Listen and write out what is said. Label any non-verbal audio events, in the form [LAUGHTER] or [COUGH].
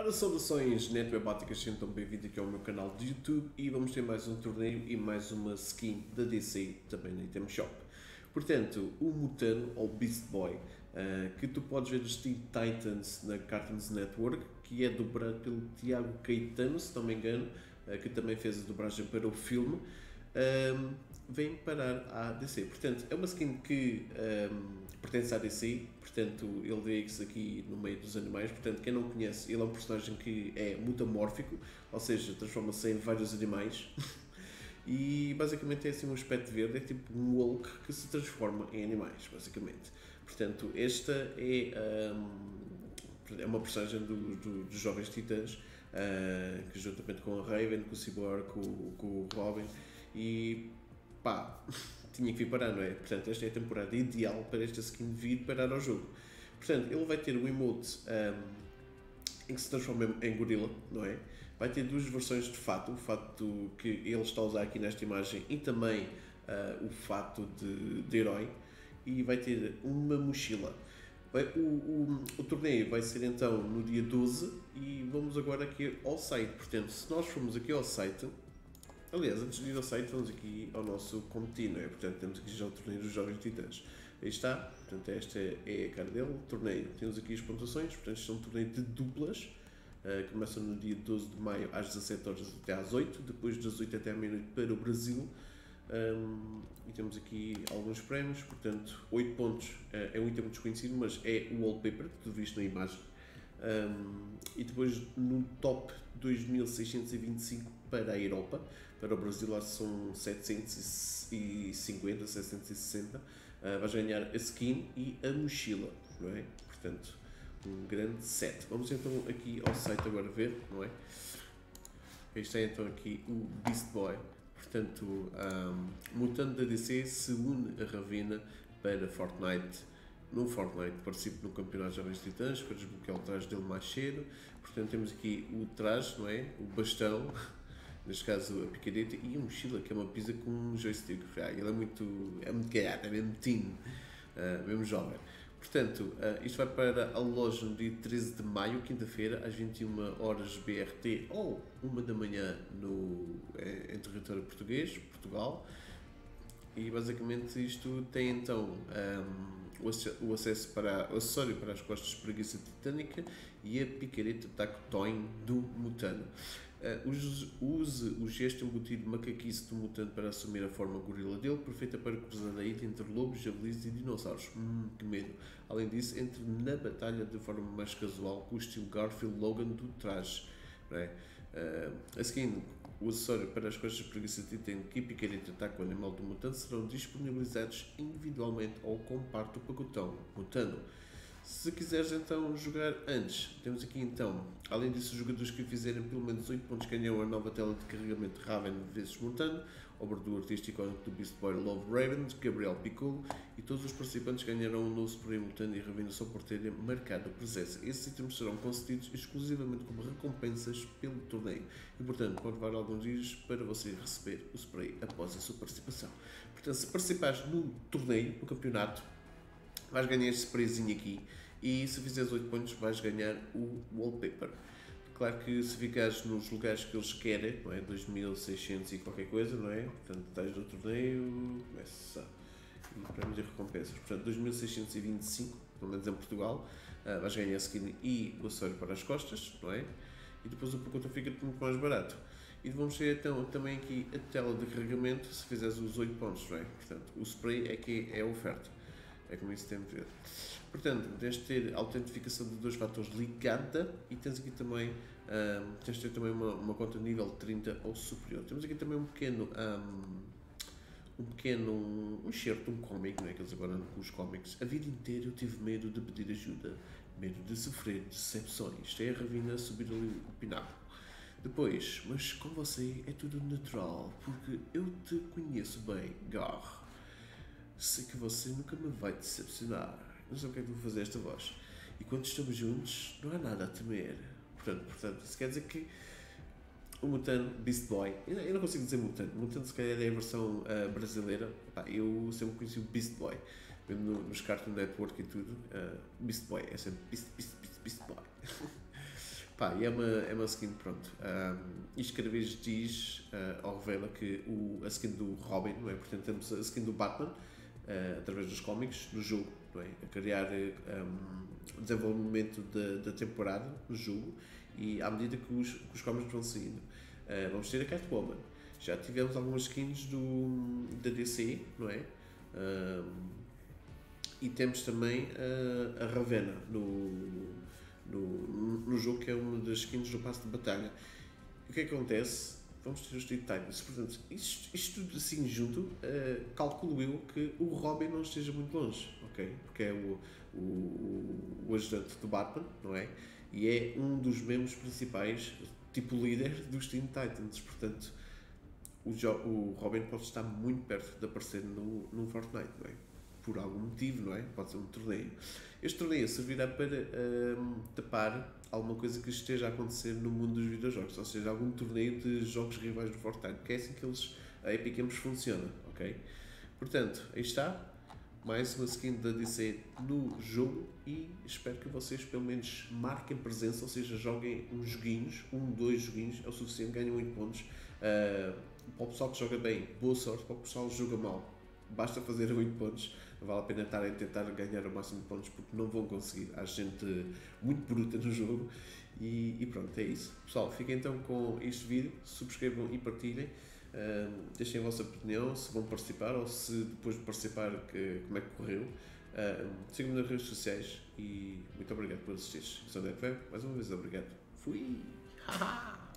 Ora, saudações netwebáticas, sejam bem-vindos aqui ao meu canal de YouTube e vamos ter mais um torneio e mais uma skin da DC também na Item Shop. Portanto, o Mutano, ou Beast Boy, uh, que tu podes ver os Teen Titans na Cartoons Network, que é dobrado pelo Tiago Caetano, se não me engano, uh, que também fez a dobragem para o filme, ehm, vem parar à DC. Portanto, é uma skin que pertence à DC, portanto ele vê-se aqui no meio dos animais, portanto quem não conhece, ele é um personagem que é mutamórfico, ou seja, transforma-se em vários animais [LAUGHS] e basicamente é assim um aspecto verde, é tipo um Hulk que se transforma em animais, basicamente. Portanto, esta é, um, é uma personagem do, do, dos Jovens Titãs, uh, que juntamente com a Raven, com o Cyborg, com, com o Robin, e pá, [LAUGHS] tinha que vir parar, não é? Portanto, esta é a temporada ideal para esta skin vir parar ao jogo. Portanto, ele vai ter o emote um, em que se transforma em gorila, não é? Vai ter duas versões de fato, o fato que ele está a usar aqui nesta imagem e também uh, o fato de, de herói. E vai ter uma mochila. O, o, o, torneio vai ser então no dia 12 e vamos agora aqui ao site. Portanto, se nós formos aqui ao site, Aliás, antes de ir ao site, vamos aqui ao nosso contínuo. É? Portanto, temos aqui já o torneio dos Jovens Titãs. Aí está, portanto, esta é a cara dele, torneio. Temos aqui as pontuações, portanto, isto é um torneio de duplas. Uh, começa no dia 12 de maio às 17 horas até às 8, depois das 8 até à meia-noite para o Brasil. Um, e temos aqui alguns prémios, portanto, 8 pontos uh, é um item desconhecido, mas é o wallpaper que tu viste na imagem. Um, e depois no top 2625 para a Europa, para o Brasil são 750, 760, uh, vais ganhar a skin e a mochila, não é? Portanto, um grande set. Vamos então aqui ao site agora ver, não é? Este é então aqui o Beast Boy. Portanto, um, Mutante da DC se une a Ravina para Fortnite no Fortnite participo no Campeonato Jovens Titãs para desbloquear o traje dele mais cedo. Portanto, temos aqui o traje, não é? O bastão, [LAUGHS] neste caso a picareta, e a mochila, que é uma pizza com um joystick. Ah, ele é muito. é muito gaiato, é mesmo teen, uh, mesmo jovem. Portanto, uh, isto vai para a loja no dia 13 de maio, quinta-feira, às 21 horas BRT ou 1 da manhã no, é, em território português, Portugal. E basicamente isto tem então. Um, o acesso para o acessório para as costas preguiça titânica e a picareta tacotoin do mutano. Uh, use, o gesto embutido macaquice do mutante para assumir a forma gorila dele, perfeita para cruzar a ilha entre lobos, javelis e dinossauros. Hum, que medo! Além disso, entre na batalha de forma mais casual com o estilo Garfield Logan do traje. É? Uh, a seguir, o acessório para as costas preguiça titânica e picareta ataque o animal do mutante serão disponibilizados individualmente ou como parte do pacotão mutano. Se quiseres então jogar antes, temos aqui então, além disso, os jogadores que fizerem pelo menos 8 pontos ganham a nova tela de carregamento Raven vezes Mutano, obra do artístico do Beast Boy Love Raven, Gabriel Piccolo, e todos os participantes ganharão um novo Spray Mutano e só por terem marcado presença. Esses itens serão concedidos exclusivamente como recompensas pelo torneio, e portanto pode levar alguns dias para você receber o spray após a sua participação. Portanto, se participares no torneio, no campeonato, vais ganhar este sprayzinho aqui e se fizeres 8 pontos vais ganhar o wallpaper. Claro que se ficares nos lugares que eles querem, não é? 2600 e qualquer coisa, não é? Portanto, estás no torneio, começa e prémios e recompensas. Portanto, 2625, pelo menos em Portugal, uh, vais ganhar a skin e o acessório para as costas, não é? E depois o pacote fica muito mais barato. E vamos ter então também aqui a tela de carregamento se fizeres os 8 pontos, não é? Portanto, o spray é que é oferta. É como isso tem de ver. Portanto, tens de ter autentificação de dois fatores ligada e tens aqui também, um, tens de ter também uma, uma conta nível 30 ou superior. Temos aqui também um pequeno, um, um pequeno, um excerto, um cómic, não é? Que eles agora andam com os cómics. A vida inteira eu tive medo de pedir ajuda, medo de sofrer decepções. É a Ravina a subir ali o pináculo. Depois, mas com você é tudo natural, porque eu te conheço bem, Gar. Sei que você nunca me vai decepcionar. Não sei o que é que vou fazer esta voz. E quando estamos juntos, não há nada a temer. Portanto, portanto isso quer dizer que o Mutano Beast Boy, eu não consigo dizer Mutano, Mutano se calhar é a versão uh, brasileira. eu sempre conheci o Beast Boy, mesmo no, nos Cartoon Network e tudo. Uh, Beast Boy, é sempre Beast, Beast, Beast, Beast Boy. [LAUGHS] Pá, e é uma, é uma skin, pronto. Um, isto cada vez diz, uh, ou revela que o, a skin do Robin, não é? Portanto, temos a skin do Batman, uh, através dos cómics, no jogo, não é? A criar um, desenvolvimento da, da temporada no jogo e à medida que os, que os cómics vão saindo. Uh, vamos ter a Catwoman. Já tivemos algumas skins do, da DC, não é? e temos também a Ravena no no, no jogo, que é uma das skins do passo de batalha. O que, é que acontece? Vamos ter os Street Titans. Portanto, isto, isto tudo assim junto, uh, calculo eu que o Robin não esteja muito longe, ok? Porque é o, o, o ajudante do Batman, não é? E é um dos membros principais, tipo líder dos Teen Titans. Portanto, o, o Robin pode estar muito perto de aparecer no, no Fortnite, não é? Por algum motivo, não é? Pode ser um torneio. Este torneio servirá para uh, tapar alguma coisa que esteja a acontecer no mundo dos videojogos, ou seja, algum torneio de jogos rivais do Fortnite, que é assim que eles, a Epic Games funciona, ok? Portanto, aí está, mais uma skin da DC no jogo e espero que vocês pelo menos marquem presença, ou seja, joguem uns joguinhos, um, dois joguinhos, é o suficiente, ganham 8 pontos. Uh, para o pessoal que joga bem, boa sorte, para o pessoal que joga mal, basta fazer 8 pontos vale a pena estar a tentar ganhar o máximo de pontos porque não vão conseguir. Há gente muito bruta no jogo e, e pronto, é isso. Pessoal, fiquem então com este vídeo, subscrevam e partilhem. Deixem a vossa opinião, se vão participar ou se depois de participar que, como é que correu. Sigam-me nas redes sociais e muito obrigado por assistir. Sou o mais uma vez obrigado. Fui! [LAUGHS]